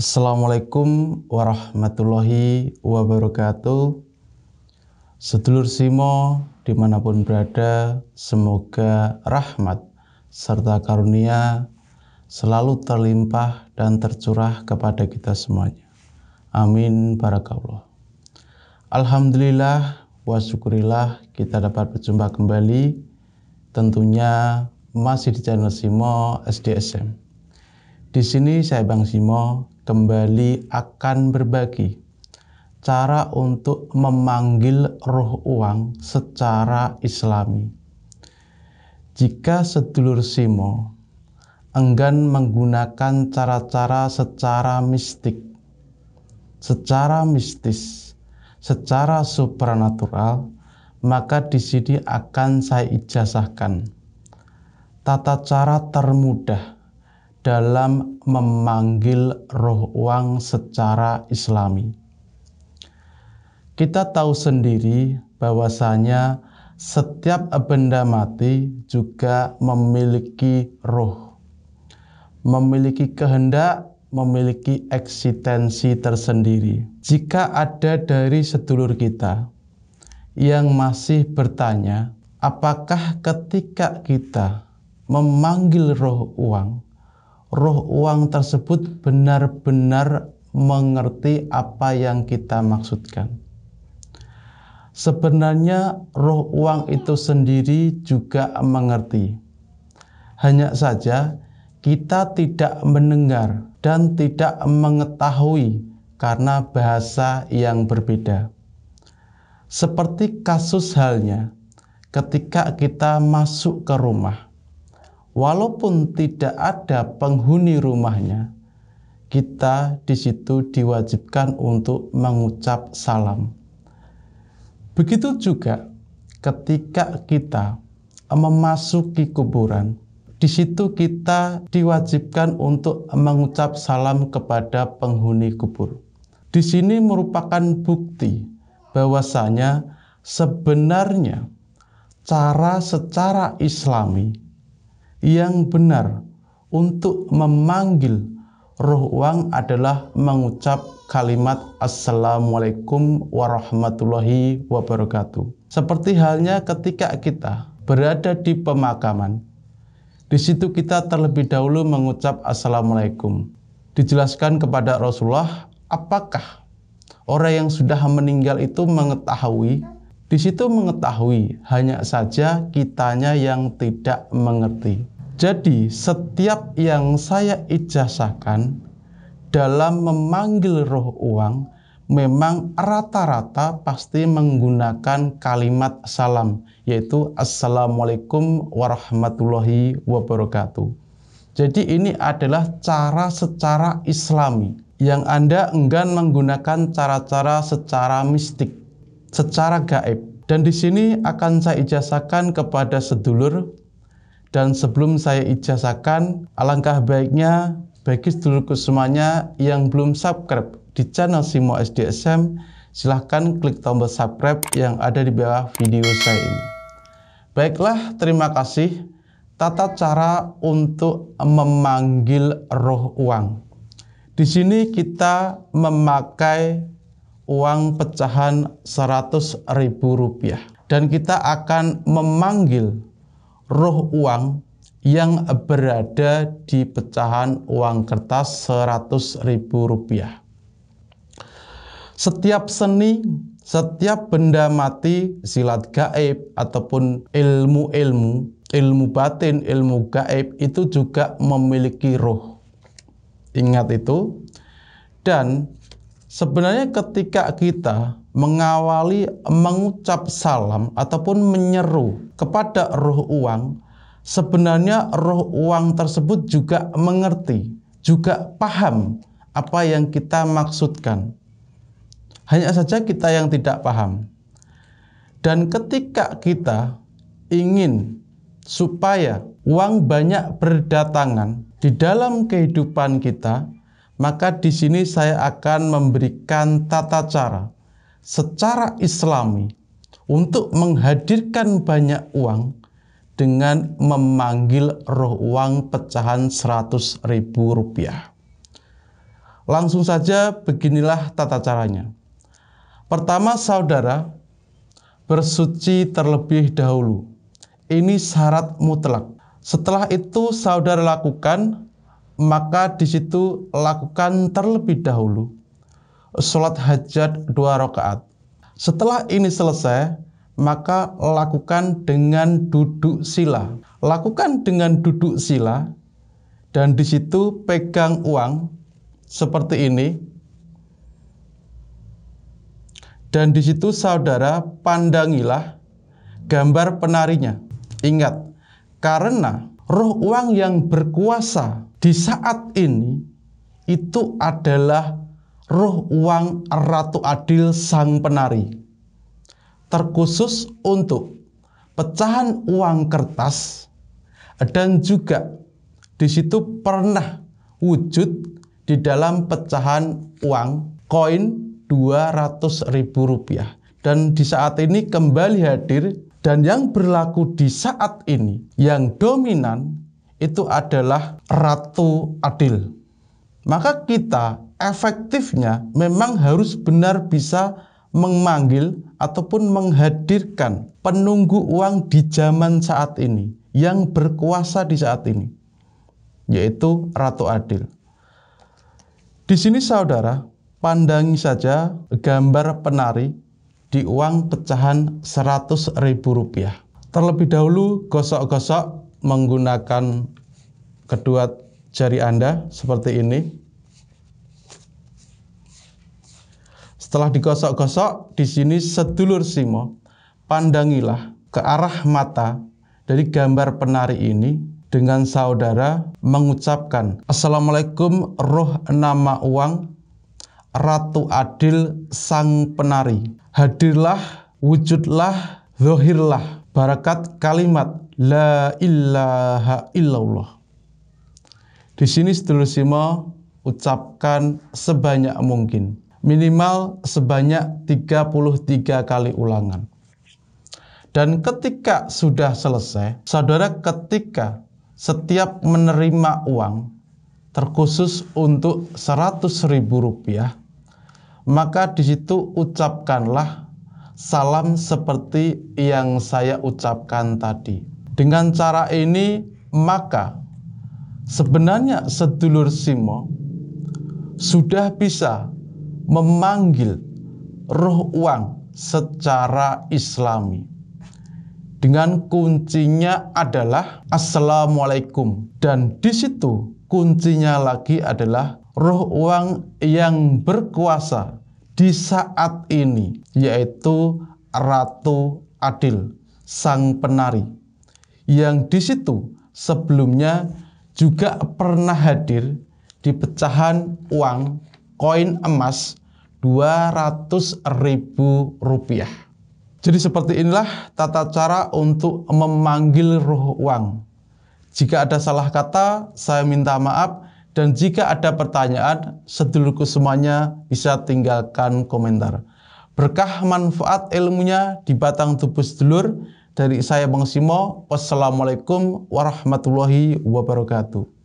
Assalamualaikum warahmatullahi wabarakatuh. Sedulur Simo di mana pun berada, semoga rahmat serta karunia selalu terlimpah dan tercurah kepada kita semuanya. Amin barakallah. Alhamdulillah wa syukurillah kita dapat berjumpa kembali tentunya masih di channel Simo SDSM. Di sini saya Bang Simo kembali akan berbagi. Cara untuk memanggil roh uang secara islami. Jika sedulur Simo enggan menggunakan cara-cara secara mistik, secara mistis, secara supranatural, maka di sini akan saya ijazahkan. Tata cara termudah dalam memanggil roh uang secara islami. Kita tahu sendiri bahwasanya setiap benda mati juga memiliki roh, memiliki kehendak, memiliki eksistensi tersendiri. Jika ada dari sedulur kita yang masih bertanya, apakah ketika kita memanggil roh uang, roh uang tersebut benar-benar mengerti apa yang kita maksudkan. Sebenarnya roh uang itu sendiri juga mengerti. Hanya saja kita tidak mendengar dan tidak mengetahui karena bahasa yang berbeda. Seperti kasus halnya ketika kita masuk ke rumah walaupun tidak ada penghuni rumahnya, kita di situ diwajibkan untuk mengucap salam. Begitu juga ketika kita memasuki kuburan, di situ kita diwajibkan untuk mengucap salam kepada penghuni kubur. Di sini merupakan bukti bahwasanya sebenarnya cara secara islami yang benar untuk memanggil roh uang adalah mengucap kalimat Assalamualaikum warahmatullahi wabarakatuh. Seperti halnya ketika kita berada di pemakaman, di situ kita terlebih dahulu mengucap Assalamualaikum. Dijelaskan kepada Rasulullah, apakah orang yang sudah meninggal itu mengetahui di situ mengetahui, hanya saja kitanya yang tidak mengerti. Jadi, setiap yang saya ijazahkan dalam memanggil roh uang, memang rata-rata pasti menggunakan kalimat salam, yaitu Assalamualaikum warahmatullahi wabarakatuh. Jadi ini adalah cara secara islami yang Anda enggan menggunakan cara-cara secara mistik secara gaib. Dan di sini akan saya ijazahkan kepada sedulur dan sebelum saya ijazahkan, alangkah baiknya bagi sedulurku semuanya yang belum subscribe di channel Simo SDSM, silahkan klik tombol subscribe yang ada di bawah video saya ini. Baiklah, terima kasih. Tata cara untuk memanggil roh uang. Di sini kita memakai uang pecahan 100 ribu rupiah. Dan kita akan memanggil roh uang yang berada di pecahan uang kertas 100 ribu rupiah. Setiap seni, setiap benda mati, silat gaib ataupun ilmu-ilmu, ilmu batin, ilmu gaib itu juga memiliki roh. Ingat itu. Dan Sebenarnya ketika kita mengawali mengucap salam ataupun menyeru kepada roh uang, sebenarnya roh uang tersebut juga mengerti, juga paham apa yang kita maksudkan. Hanya saja kita yang tidak paham. Dan ketika kita ingin supaya uang banyak berdatangan di dalam kehidupan kita, maka di sini saya akan memberikan tata cara secara islami untuk menghadirkan banyak uang dengan memanggil roh uang pecahan 100 ribu rupiah. Langsung saja beginilah tata caranya. Pertama saudara bersuci terlebih dahulu. Ini syarat mutlak. Setelah itu saudara lakukan, maka di situ lakukan terlebih dahulu sholat hajat dua rakaat. Setelah ini selesai, maka lakukan dengan duduk sila. Lakukan dengan duduk sila dan di situ pegang uang seperti ini. Dan di situ saudara pandangilah gambar penarinya. Ingat, karena roh uang yang berkuasa di saat ini itu adalah roh uang Ratu Adil sang penari. Terkhusus untuk pecahan uang kertas dan juga di situ pernah wujud di dalam pecahan uang koin 200 ribu rupiah. Dan di saat ini kembali hadir dan yang berlaku di saat ini yang dominan itu adalah Ratu Adil. Maka kita efektifnya memang harus benar bisa memanggil ataupun menghadirkan penunggu uang di zaman saat ini yang berkuasa di saat ini yaitu Ratu Adil. Di sini saudara, pandangi saja gambar penari di uang pecahan 100 ribu rupiah. Terlebih dahulu gosok-gosok menggunakan kedua jari Anda seperti ini. Setelah digosok-gosok, di sini sedulur Simo, pandangilah ke arah mata dari gambar penari ini dengan saudara mengucapkan Assalamualaikum roh nama uang Ratu Adil Sang Penari Hadirlah, wujudlah, zohirlah Barakat kalimat La ilaha illallah. Di sini Simo ucapkan sebanyak mungkin. Minimal sebanyak 33 kali ulangan. Dan ketika sudah selesai, saudara ketika setiap menerima uang terkhusus untuk 100 ribu rupiah, maka di situ ucapkanlah salam seperti yang saya ucapkan tadi. Dengan cara ini, maka sebenarnya sedulur Simo sudah bisa memanggil roh uang secara islami dengan kuncinya adalah Assalamualaikum. Dan di situ kuncinya lagi adalah roh uang yang berkuasa di saat ini, yaitu Ratu Adil, sang penari. Yang di situ sebelumnya juga pernah hadir di pecahan uang koin emas 200 ribu rupiah. Jadi seperti inilah tata cara untuk memanggil roh uang. Jika ada salah kata, saya minta maaf. Dan jika ada pertanyaan, sedulurku semuanya bisa tinggalkan komentar. Berkah manfaat ilmunya di batang tubuh sedulur. Dari saya Bang Simo, wassalamualaikum warahmatullahi wabarakatuh.